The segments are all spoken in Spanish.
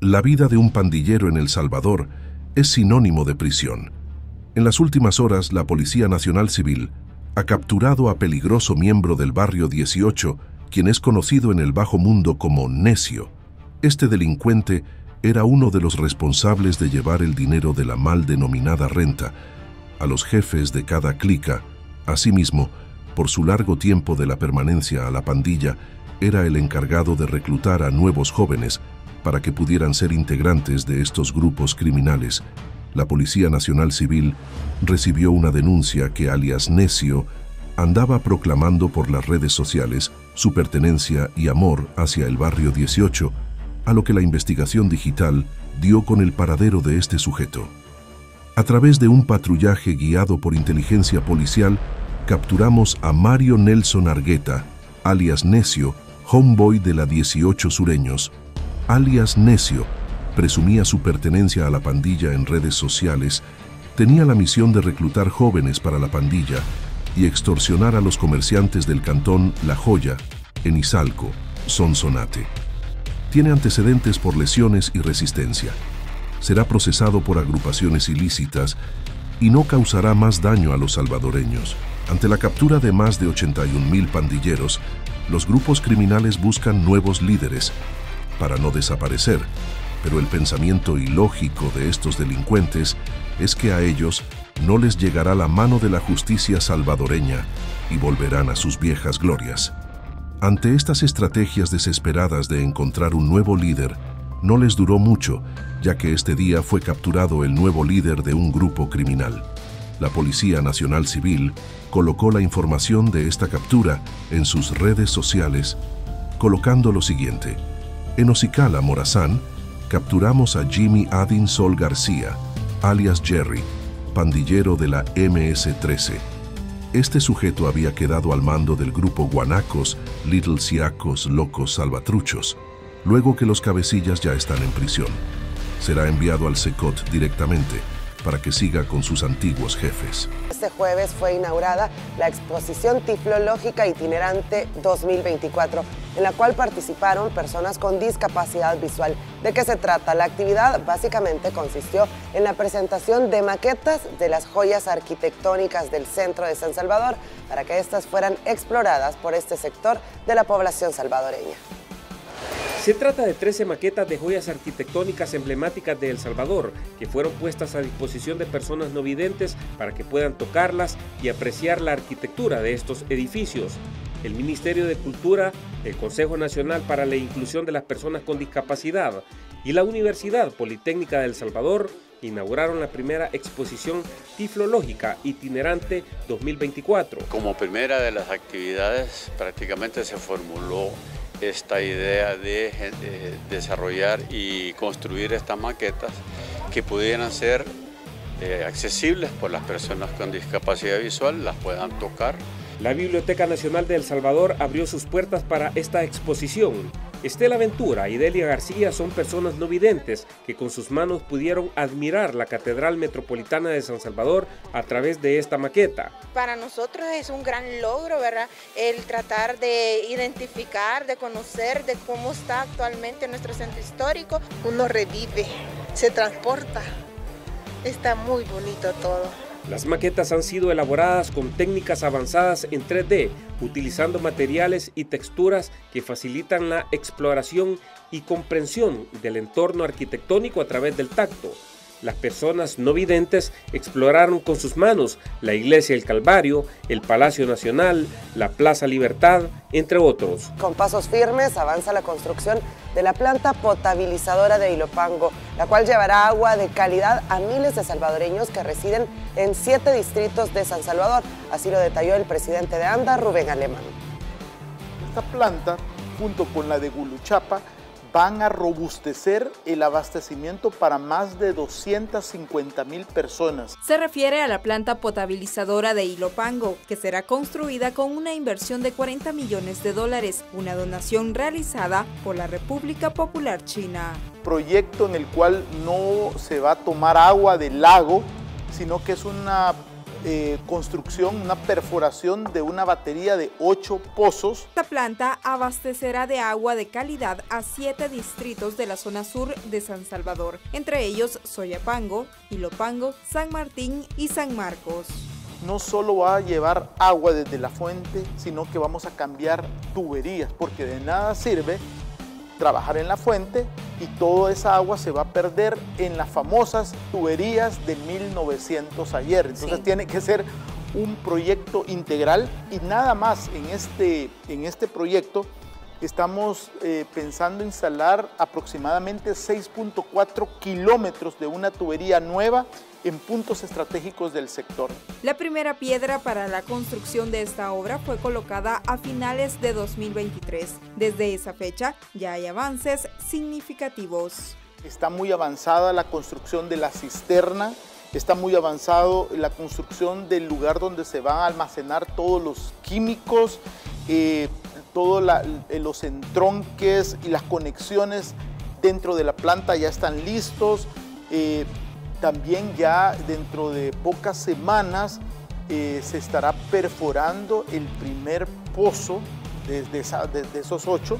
La vida de un pandillero en El Salvador es sinónimo de prisión. En las últimas horas, la Policía Nacional Civil ha capturado a peligroso miembro del barrio 18, quien es conocido en el bajo mundo como Necio. Este delincuente era uno de los responsables de llevar el dinero de la mal denominada renta a los jefes de cada clica. Asimismo, por su largo tiempo de la permanencia a la pandilla, era el encargado de reclutar a nuevos jóvenes para que pudieran ser integrantes de estos grupos criminales. La Policía Nacional Civil recibió una denuncia que alias Necio andaba proclamando por las redes sociales su pertenencia y amor hacia el barrio 18, a lo que la investigación digital dio con el paradero de este sujeto. A través de un patrullaje guiado por inteligencia policial, capturamos a Mario Nelson Argueta, alias Necio, homeboy de la 18 Sureños. Alias Necio, presumía su pertenencia a la pandilla en redes sociales, tenía la misión de reclutar jóvenes para la pandilla y extorsionar a los comerciantes del cantón La Joya, en Izalco, Sonsonate. Tiene antecedentes por lesiones y resistencia será procesado por agrupaciones ilícitas y no causará más daño a los salvadoreños. Ante la captura de más de 81 mil pandilleros, los grupos criminales buscan nuevos líderes para no desaparecer, pero el pensamiento ilógico de estos delincuentes es que a ellos no les llegará la mano de la justicia salvadoreña y volverán a sus viejas glorias. Ante estas estrategias desesperadas de encontrar un nuevo líder, no les duró mucho, ya que este día fue capturado el nuevo líder de un grupo criminal. La Policía Nacional Civil colocó la información de esta captura en sus redes sociales, colocando lo siguiente. En Ocicala, Morazán, capturamos a Jimmy Adin Sol García, alias Jerry, pandillero de la MS-13. Este sujeto había quedado al mando del grupo Guanacos, Little Siacos, Locos Salvatruchos, luego que los cabecillas ya están en prisión. Será enviado al SECOT directamente para que siga con sus antiguos jefes. Este jueves fue inaugurada la exposición Tiflológica Itinerante 2024, en la cual participaron personas con discapacidad visual. ¿De qué se trata? La actividad básicamente consistió en la presentación de maquetas de las joyas arquitectónicas del centro de San Salvador para que éstas fueran exploradas por este sector de la población salvadoreña. Se trata de 13 maquetas de joyas arquitectónicas emblemáticas de El Salvador, que fueron puestas a disposición de personas no videntes para que puedan tocarlas y apreciar la arquitectura de estos edificios. El Ministerio de Cultura, el Consejo Nacional para la Inclusión de las Personas con Discapacidad y la Universidad Politécnica de El Salvador inauguraron la primera exposición tiflológica itinerante 2024. Como primera de las actividades prácticamente se formuló esta idea de eh, desarrollar y construir estas maquetas que pudieran ser eh, accesibles por las personas con discapacidad visual, las puedan tocar. La Biblioteca Nacional de El Salvador abrió sus puertas para esta exposición Estela Ventura y Delia García son personas no videntes que con sus manos pudieron admirar la Catedral Metropolitana de San Salvador a través de esta maqueta. Para nosotros es un gran logro, ¿verdad? El tratar de identificar, de conocer de cómo está actualmente nuestro centro histórico. Uno revive, se transporta. Está muy bonito todo. Las maquetas han sido elaboradas con técnicas avanzadas en 3D, utilizando materiales y texturas que facilitan la exploración y comprensión del entorno arquitectónico a través del tacto. Las personas no videntes exploraron con sus manos la Iglesia del Calvario, el Palacio Nacional, la Plaza Libertad, entre otros. Con pasos firmes avanza la construcción de la planta potabilizadora de Ilopango, la cual llevará agua de calidad a miles de salvadoreños que residen en siete distritos de San Salvador. Así lo detalló el presidente de ANDA, Rubén Alemán. Esta planta, junto con la de Guluchapa, van a robustecer el abastecimiento para más de 250 mil personas. Se refiere a la planta potabilizadora de Ilopango, que será construida con una inversión de 40 millones de dólares, una donación realizada por la República Popular China. Proyecto en el cual no se va a tomar agua del lago, sino que es una eh, construcción, una perforación de una batería de ocho pozos. Esta planta abastecerá de agua de calidad a siete distritos de la zona sur de San Salvador, entre ellos Soyapango, Ilopango, San Martín y San Marcos no solo va a llevar agua desde la fuente, sino que vamos a cambiar tuberías, porque de nada sirve trabajar en la fuente y toda esa agua se va a perder en las famosas tuberías de 1900 ayer. Entonces tiene que ser un proyecto integral y nada más en este, en este proyecto estamos eh, pensando instalar aproximadamente 6.4 kilómetros de una tubería nueva en puntos estratégicos del sector. La primera piedra para la construcción de esta obra fue colocada a finales de 2023. Desde esa fecha ya hay avances significativos. Está muy avanzada la construcción de la cisterna, está muy avanzado la construcción del lugar donde se van a almacenar todos los químicos, eh, todos eh, los entronques y las conexiones dentro de la planta ya están listos. Eh, también ya dentro de pocas semanas eh, se estará perforando el primer pozo desde esos ocho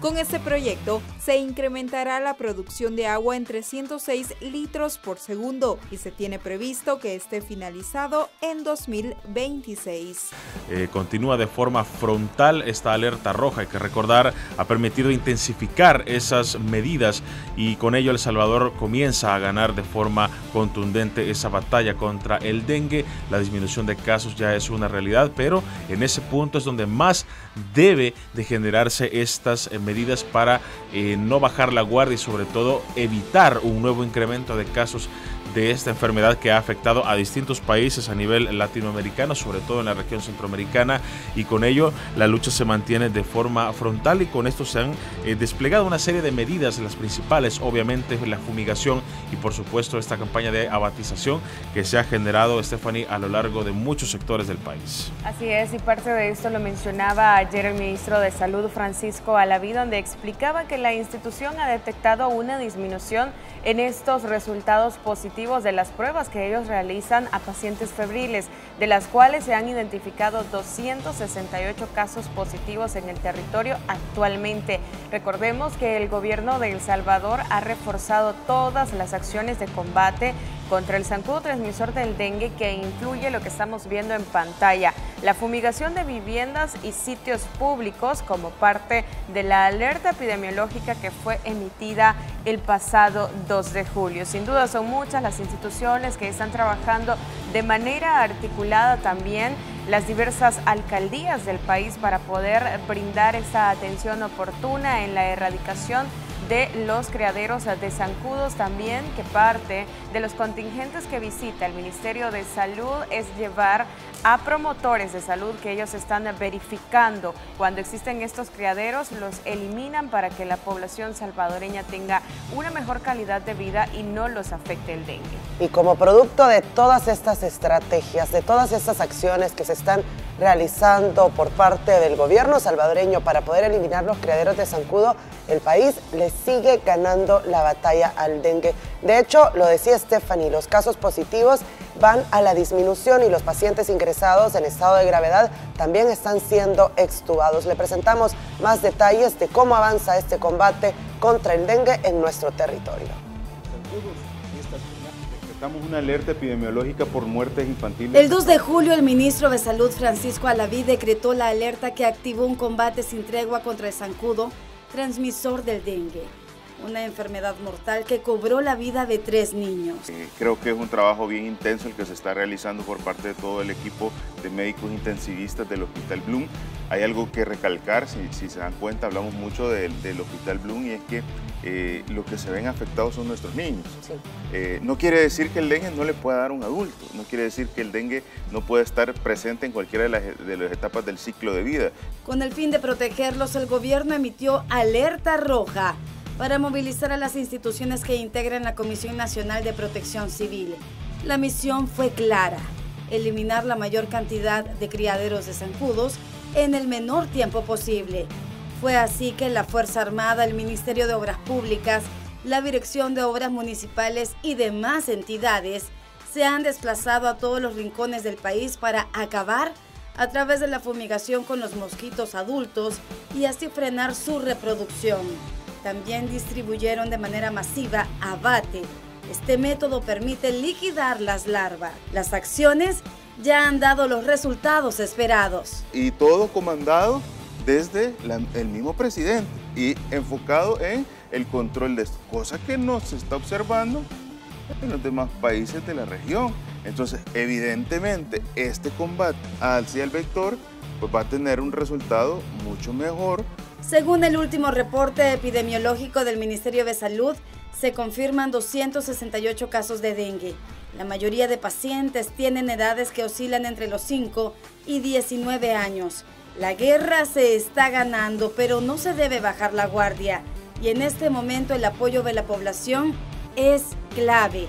con este proyecto se incrementará la producción de agua en 306 litros por segundo y se tiene previsto que esté finalizado en 2026. Eh, continúa de forma frontal esta alerta roja, hay que recordar, ha permitido intensificar esas medidas y con ello El Salvador comienza a ganar de forma contundente esa batalla contra el dengue. La disminución de casos ya es una realidad, pero en ese punto es donde más debe de generarse estas medidas medidas para eh, no bajar la guardia y sobre todo evitar un nuevo incremento de casos de esta enfermedad que ha afectado a distintos países a nivel latinoamericano, sobre todo en la región centroamericana, y con ello la lucha se mantiene de forma frontal y con esto se han eh, desplegado una serie de medidas, las principales, obviamente la fumigación y por supuesto esta campaña de abatización que se ha generado, Stephanie, a lo largo de muchos sectores del país. Así es, y parte de esto lo mencionaba ayer el ministro de Salud, Francisco Alaví, donde explicaba que la institución ha detectado una disminución en estos resultados positivos de las pruebas que ellos realizan a pacientes febriles, de las cuales se han identificado 268 casos positivos en el territorio actualmente. Recordemos que el gobierno de El Salvador ha reforzado todas las acciones de combate contra el zancudo transmisor del dengue que incluye lo que estamos viendo en pantalla, la fumigación de viviendas y sitios públicos como parte de la alerta epidemiológica que fue emitida el pasado 2 de julio. Sin duda son muchas las instituciones que están trabajando de manera articulada también las diversas alcaldías del país para poder brindar esa atención oportuna en la erradicación de los criaderos de zancudos también, que parte de los contingentes que visita el Ministerio de Salud es llevar a promotores de salud que ellos están verificando cuando existen estos criaderos, los eliminan para que la población salvadoreña tenga una mejor calidad de vida y no los afecte el dengue. Y como producto de todas estas estrategias, de todas estas acciones que se están realizando por parte del gobierno salvadoreño para poder eliminar los criaderos de zancudo, el país le sigue ganando la batalla al dengue. De hecho, lo decía Stephanie, los casos positivos van a la disminución y los pacientes ingresados en estado de gravedad también están siendo extubados. Le presentamos más detalles de cómo avanza este combate contra el dengue en nuestro territorio. Estamos una alerta epidemiológica por muertes infantiles. El 2 de julio, el ministro de Salud, Francisco Alaví, decretó la alerta que activó un combate sin tregua contra el zancudo, transmisor del dengue una enfermedad mortal que cobró la vida de tres niños. Eh, creo que es un trabajo bien intenso el que se está realizando por parte de todo el equipo de médicos intensivistas del Hospital Bloom. Hay algo que recalcar, si, se dan cuenta, hablamos mucho del, Hospital Bloom y es que eh, lo que se ven afectados son nuestros niños. Eh, no quiere decir que el dengue no le pueda dar a un adulto, no quiere decir que el dengue no pueda estar presente en cualquiera de las, de las etapas del ciclo de vida. Con el fin de protegerlos, el gobierno emitió alerta roja para movilizar a las instituciones que integran la Comisión Nacional de Protección Civil. La misión fue clara, eliminar la mayor cantidad de criaderos de zancudos en el menor tiempo posible. Fue así que la Fuerza Armada, el Ministerio de Obras Públicas, la Dirección de Obras Municipales y demás entidades se han desplazado a todos los rincones del país para acabar a través de la fumigación con los mosquitos adultos y así frenar su reproducción. También distribuyeron de manera masiva abate. Este método permite liquidar las larvas. Las acciones ya han dado los resultados esperados. Y todo comandado desde el mismo presidente y enfocado en el control de esto, cosa que no se está observando en los demás países de la región. Entonces, evidentemente, este combate hacia el vector pues, va a tener un resultado mucho mejor. Según el último reporte epidemiológico del Ministerio de Salud, se confirman 268 casos de dengue. La mayoría de pacientes tienen edades que oscilan entre los 5 y 19 años. La guerra se está ganando, pero no se debe bajar la guardia. Y en este momento el apoyo de la población es clave.